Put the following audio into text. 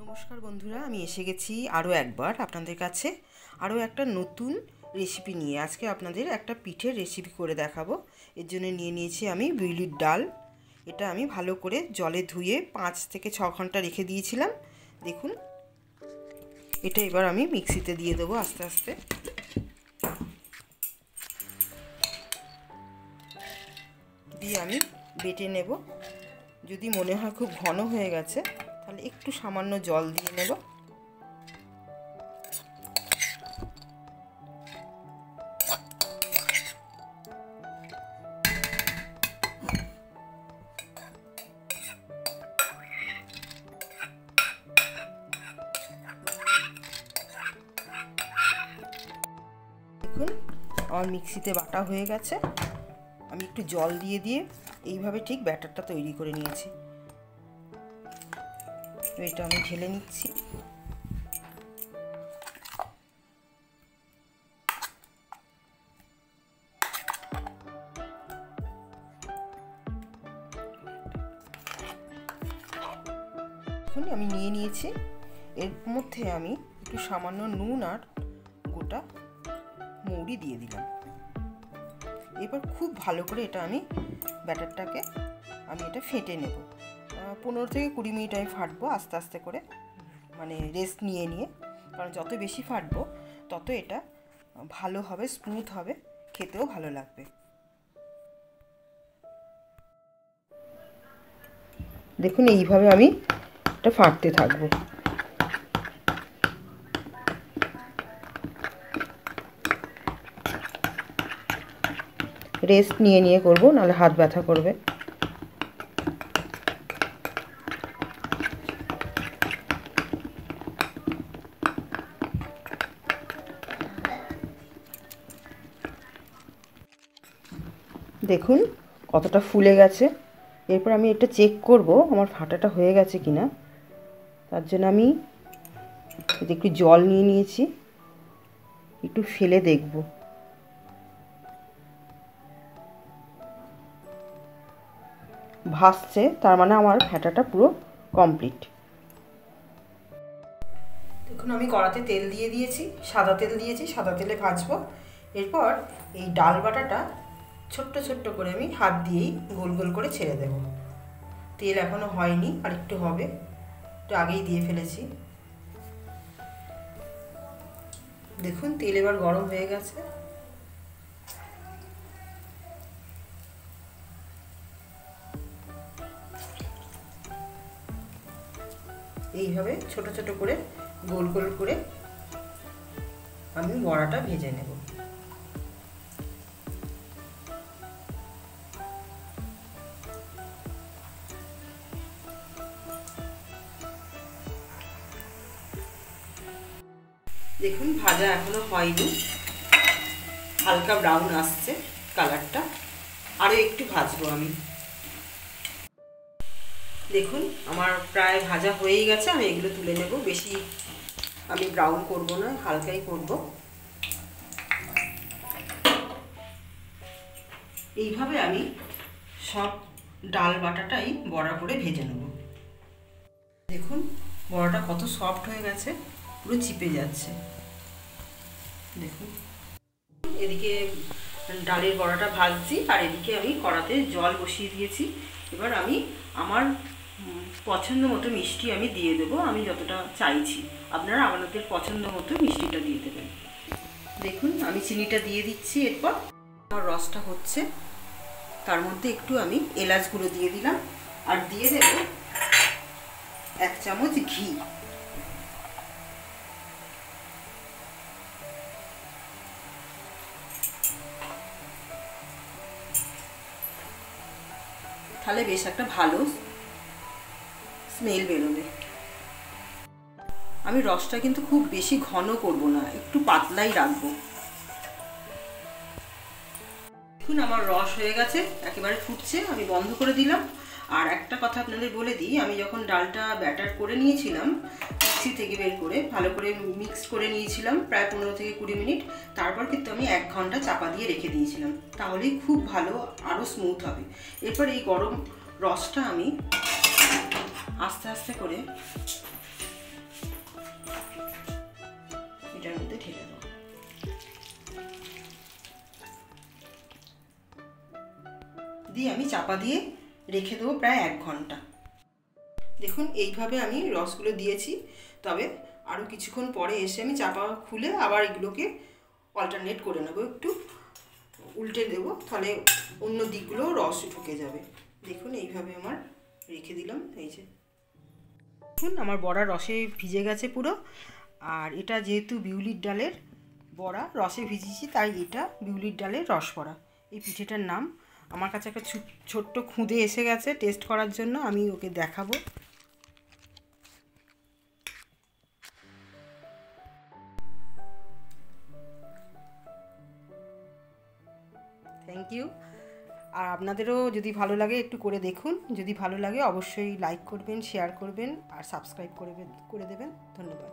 নমস্কার বন্ধুরা, আমি এসে গেছি আরও একবার আপনাদের কাছে। আরও একটা নতুন রেসিপি নিয়ে। আজকে আপনাদের একটা পিঠের রেসিপি করে দেখাবো। এর জন্য নিয়ে নিয়েছি আমি বিউলির ডাল। এটা আমি ভালো করে জলে ধুয়ে পাঁচ থেকে ছ ঘণ্টা রেখে দিয়েছিলাম। দেখুন, এটা এবার আমি মিক্সিতে দিয়ে দেবো আস্তে আস্তে। দিয়ে আমি বেটে নেব। যদি মনে হয় খুব ঘন হয়ে গেছে একটু সামান্য জল দিয়ে নেব। দেখুন, আমার মিক্সিতে বাটা হয়ে গেছে। আমি একটু জল দিয়ে দিয়ে এইভাবে ঠিক ব্যাটারটা তৈরি করে নিয়েছি। এটা আমি ঢেলে নিচ্ছি। আমি নিয়ে নিয়েছি। এর মধ্যে আমি একটু সামান্য নুন আর গোটা মৌরি দিয়ে দিলাম। এবার খুব ভালো করে এটা আমি ব্যাটারটাকে আমি এটা ফেটে নেব। পনেরো থেকে কুড়ি মিনিট আমি ফাটবো আস্তে আস্তে করে। মানে রেস্ট নিয়ে নিয়ে। কারণ যত বেশি ফাটবো, তত এটা ভালো হবে স্মুথ হবে, খেতেও ভালো লাগবে। দেখুন, এইভাবে আমি এটা ফাটতে থাকব। রেস্ট নিয়ে নিয়ে করব, নাহলে হাত ব্যথা করবে। দেখুন, কতটা ফুলে গেছে। এরপর আমি এটা চেক করব, আমার ফাটাটা হয়ে গেছে কি না তার জন্য আমি একটু জল নিয়ে নিয়েছি, একটু ফেলে দেখব। ভাসছে, তার মানে আমার ফ্যাটাটা পুরো কমপ্লিট দেখুন, আমি কড়াতে তেল দিয়ে দিয়েছি, সাদা তেল দিয়েছি, সাদা তেলে ভাজবো। এরপর এই ডাল বাটাটা ছোট্ট ছোট্ট করে আমি হাত দিয়েই গোল গোল করে ছেড়ে দেব। তেল এখনও হয়নি আর একটু হবে। একটু আগেই দিয়ে ফেলেছি। দেখুন, তেল এবার গরম হয়ে গেছে। এইভাবে ছোট ছোট করে, গোল গোল করে আমি বড়াটা ভেজে নেব। দেখুন, ভাজা এখনও হয়নি। হালকা ব্রাউন আসছে কালারটা আরও একটু ভাজবো আমি। দেখুন, আমার প্রায় ভাজা হয়েই গেছে, আমি এগুলো তুলে নেব। বেশি আমি ব্রাউন করব না, হালকাই করব। এইভাবে আমি সব ডাল বাটাটাই বড়া করে ভেজে নেব। দেখুন, বড়াটা কত সফট হয়ে গেছে। পুরো চিপে যাচ্ছে। দেখুন। এদিকে ডালের বড়াটা ভাজছি, আর এদিকে আমি কড়াতে জল বসিয়ে দিয়েছি। এবার আমি আমার পছন্দ মতো মিষ্টি আমি দিয়ে দেবো, আমি যতটা চাইছি। আপনারা আপনাদের পছন্দ মতো মিষ্টিটা দিয়ে দেবেন। দেখুন, আমি চিনিটা দিয়ে দিচ্ছি এরপর। আমার রসটা হচ্ছে, তার মধ্যে একটু আমি এলাচ গুঁড়ো দিয়ে দিলাম। আর দিয়ে দেব এক চামচ ঘি। তাহলে বেশ একটা ভালো স্মেল বেরোবে। আমি রসটা কিন্তু খুব বেশি ঘন করব না, একটু পাতলাই রাখব। দেখুন, আমার রস হয়ে গেছে, একেবারে ফুটছে, আমি বন্ধ করে দিলাম। আর একটা কথা আপনাদের বলে দিই, আমি যখন ডালটা ব্যাটার করে নিয়েছিলাম মিক্সি থেকে বের করে ভালো করে মিক্স করে নিয়েছিলাম, প্রায় পনেরো থেকে কুড়ি মিনিট। তারপর কিন্তু আমি এক ঘণ্টা চাপা দিয়ে রেখে দিয়েছিলাম। তাহলেই খুব ভালো আরও স্মুথ হবে। এরপর এই গরম রসটা আমি আস্তে আস্তে করে এটার মধ্যে ঠেলে দেবো। দিয়ে আমি চাপা দিয়ে রেখে দেবো প্রায় এক ঘণ্টা। দেখুন, এইভাবে আমি রসগুলো দিয়েছি। তবে আরও কিছুক্ষণ পরে এসে আমি চাপা খুলে আবার এগুলোকে অল্টারনেট করে নেব। একটু উল্টে দেবো, তাহলে অন্য দিকগুলো রস ঢুকে যাবে। দেখুন, এইভাবে আমার রেখে দিলাম, এই যে। দেখুন, আমার বড়া রসে ভিজে গেছে পুরো। আর এটা যেহেতু বিউলির ডালের বড়া, রসে ভিজিয়েছি, তাই এটা বিউলির ডালের রস বড়া। এই পিঠেটার নাম, আমার কাছে একটা ছোট্ট খুঁদে এসে গেছে টেস্ট করার জন্য আমি ওকে দেখাবো। থ্যাংক ইউ আর আপনাদেরও যদি ভালো লাগে একটু করে দেখুন। যদি ভালো লাগে অবশ্যই লাইক করবেন শেয়ার করবেন আর সাবস্ক্রাইব করে করে দেবেন। ধন্যবাদ।